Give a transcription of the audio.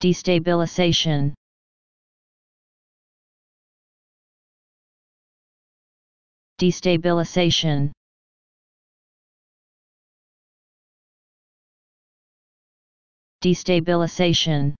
destabilization. Destabilization. Destabilization.